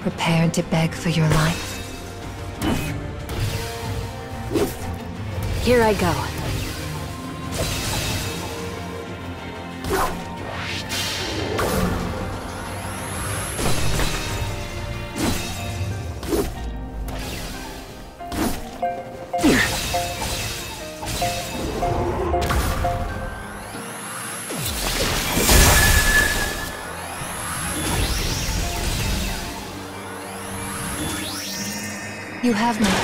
Prepared to beg for your life? Here I go. Have my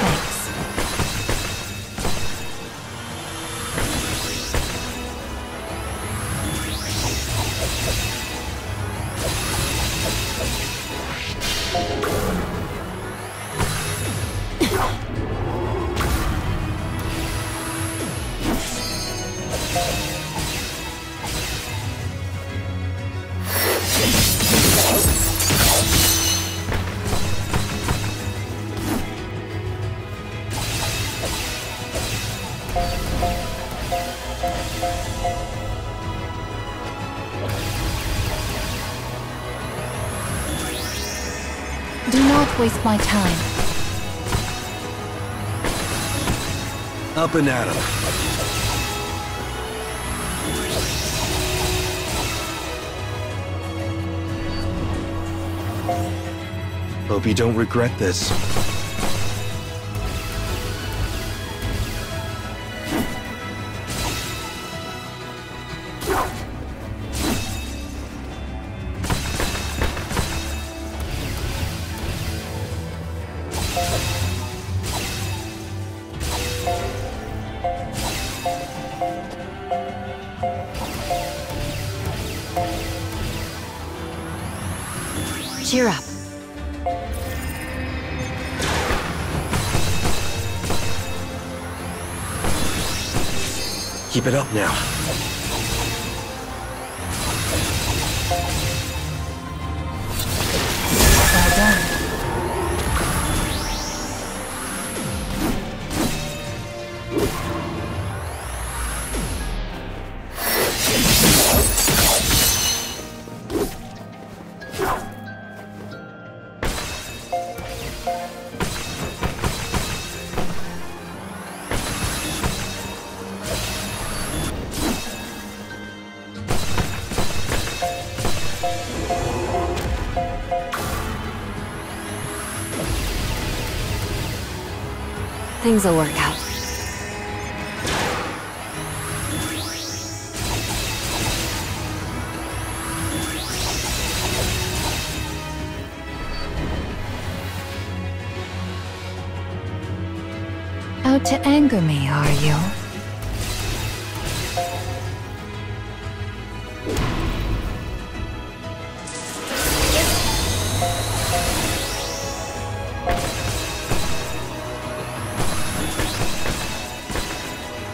waste my time. Up and at 'em. Hope you don't regret this. It up now. Things will work out. Out to anger me, are you?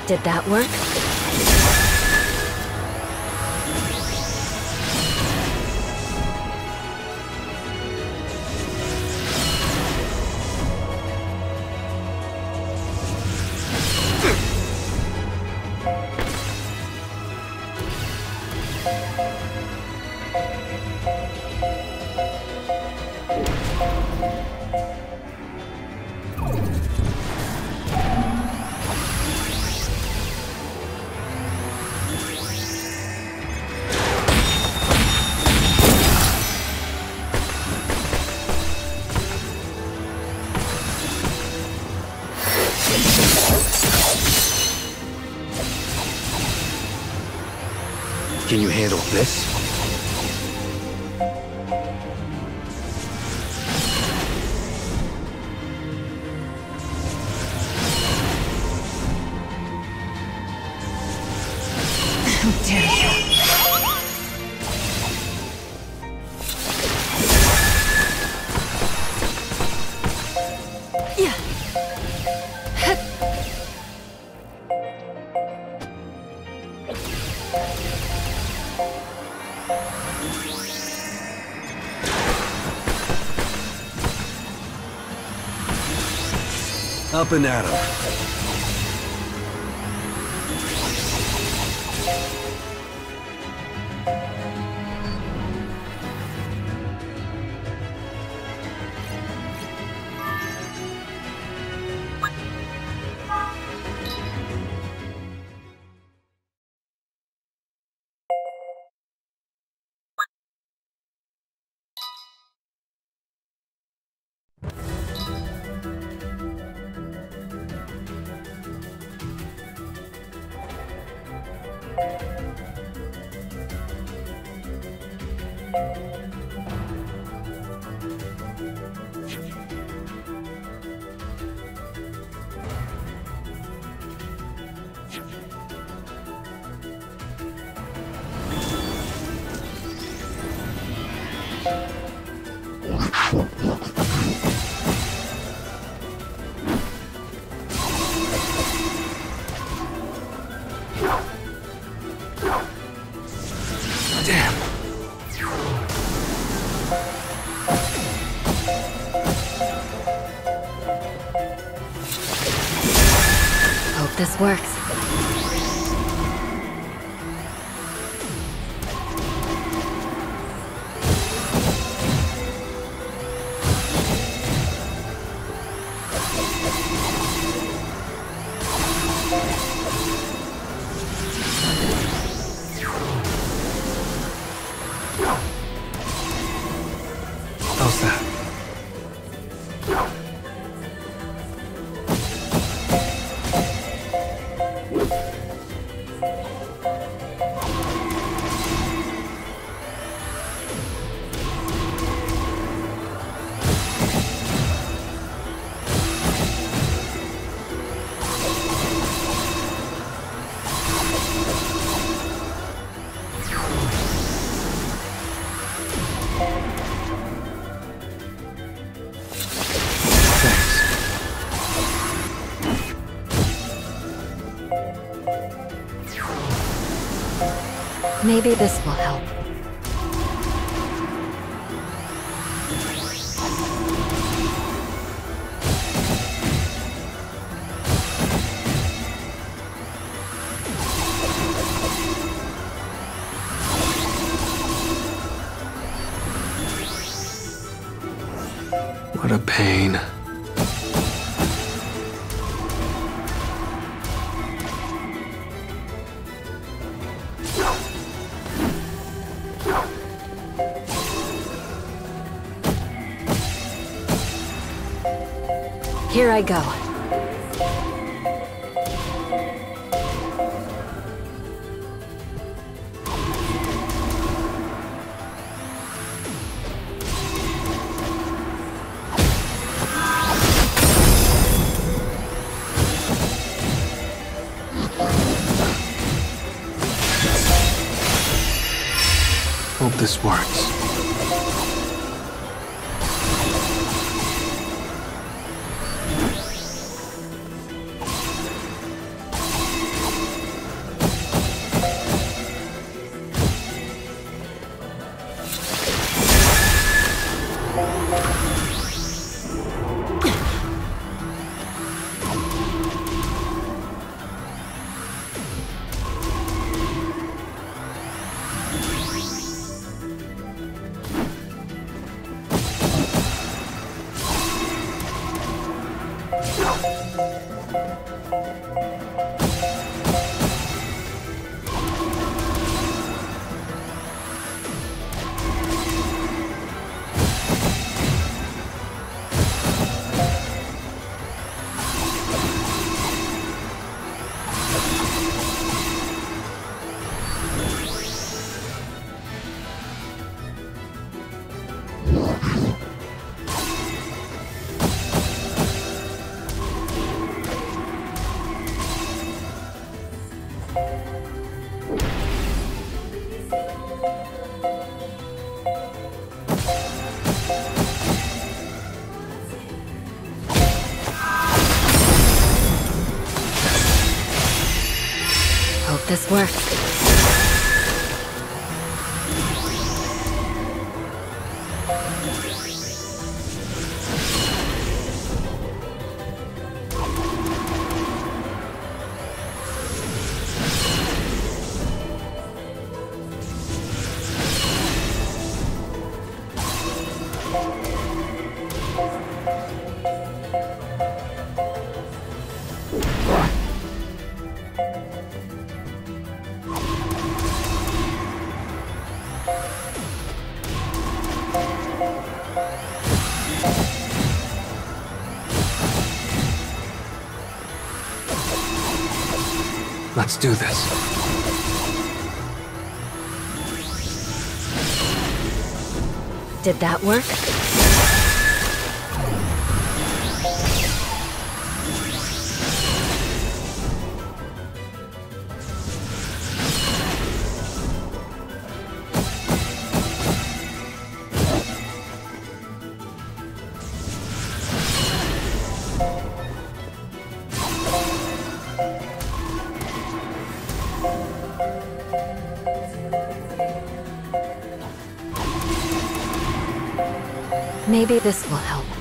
Did that work? Can you handle this? Up and at 'em. Works. Maybe this will help. What a pain. Here I go. Hope this works. Hope Let's do this. Did that work? Maybe this will help.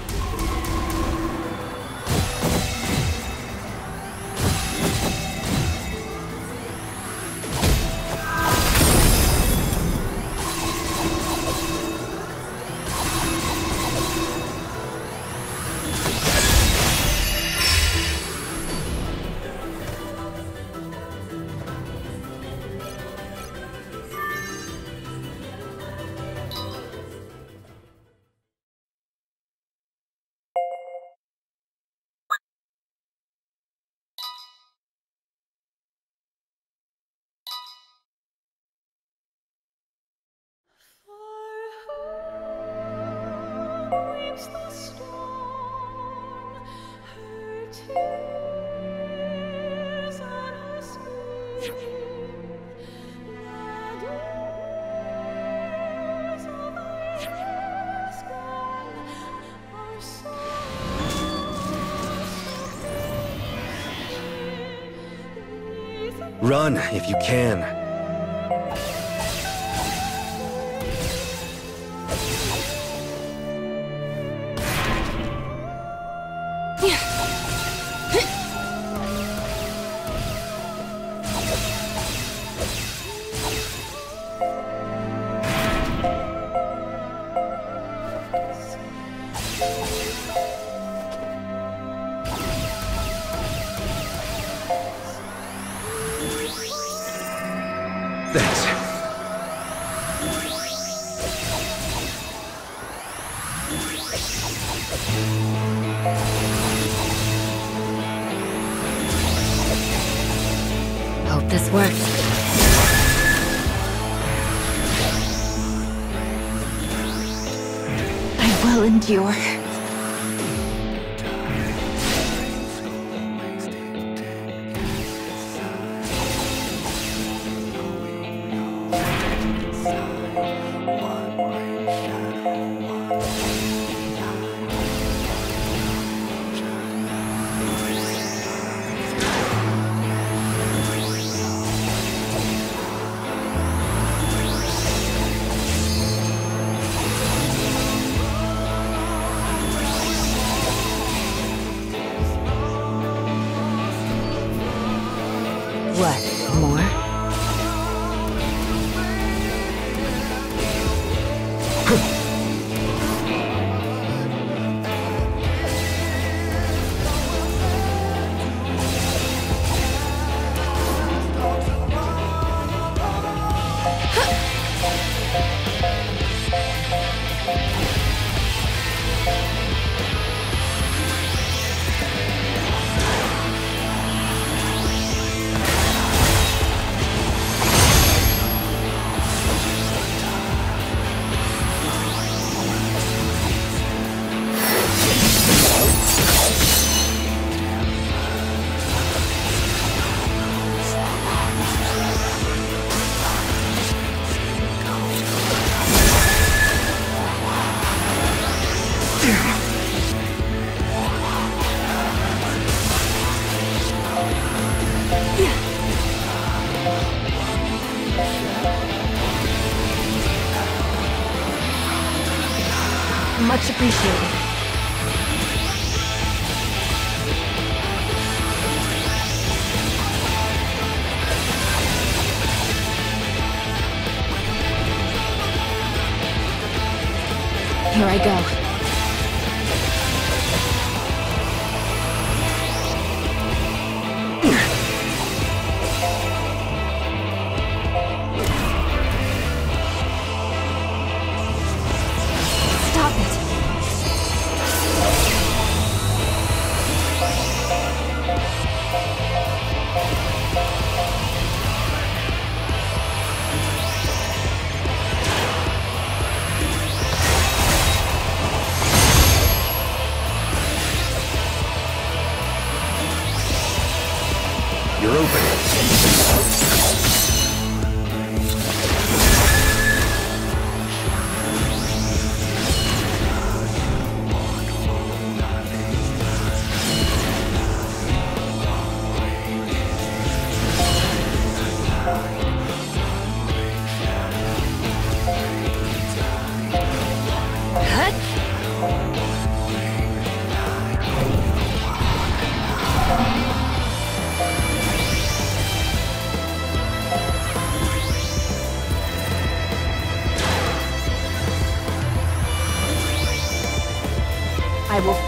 Run if you can. I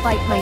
fight my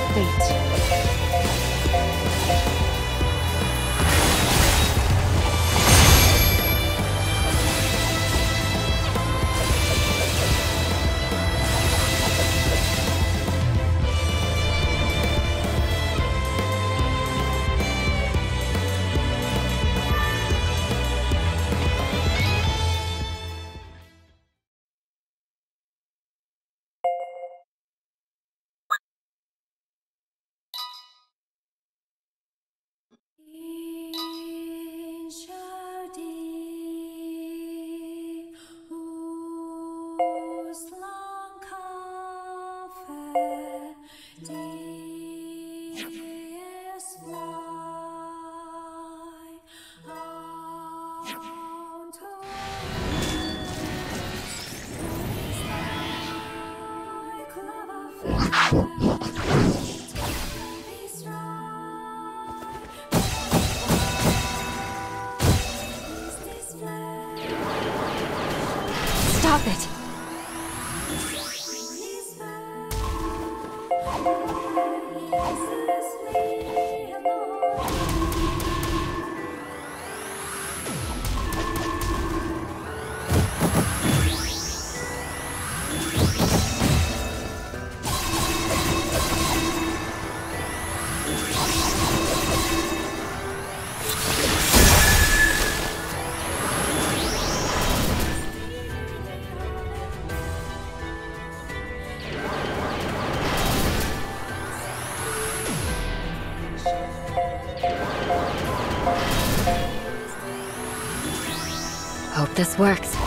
works.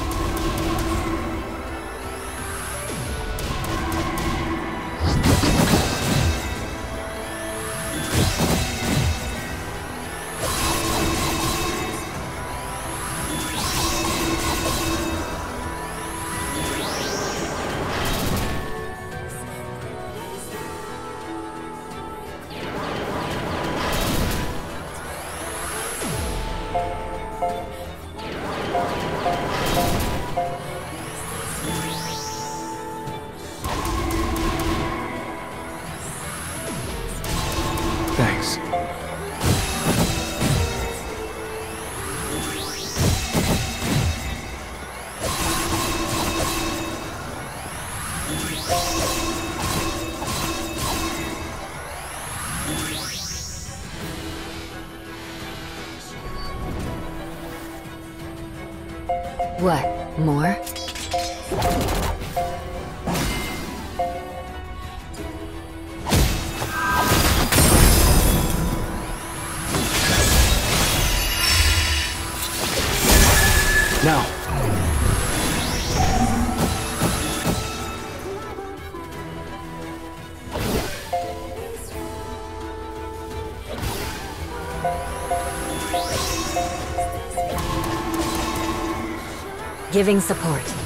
Giving support.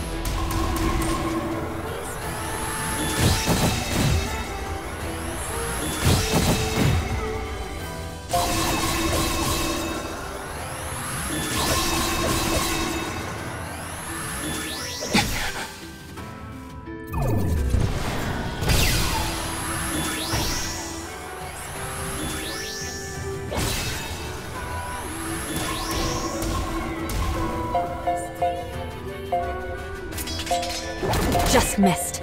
Just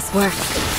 this works.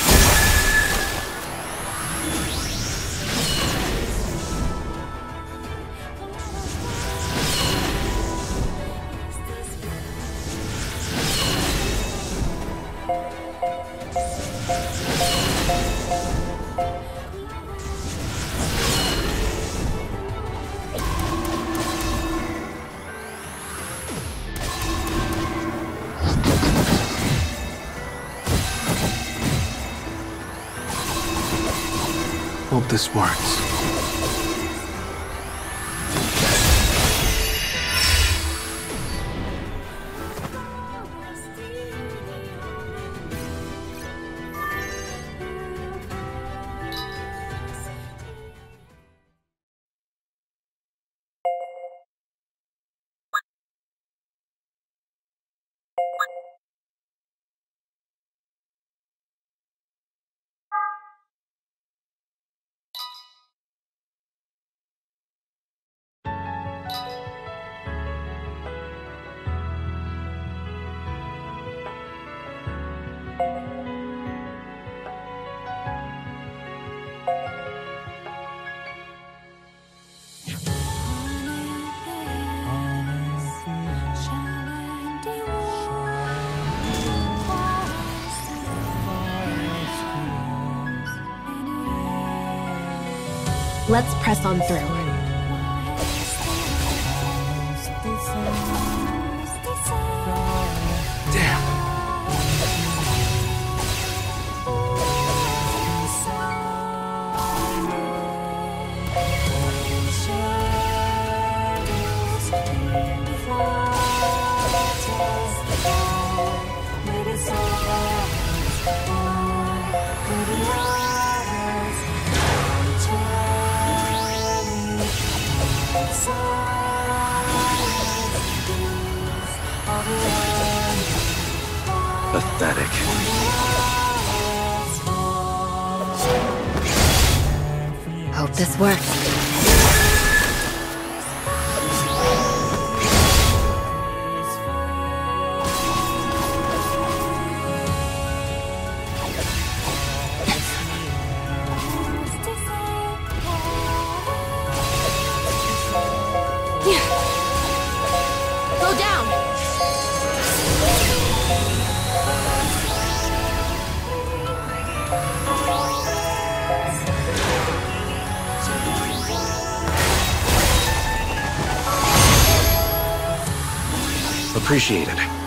This works. Let's press on through. Appreciated.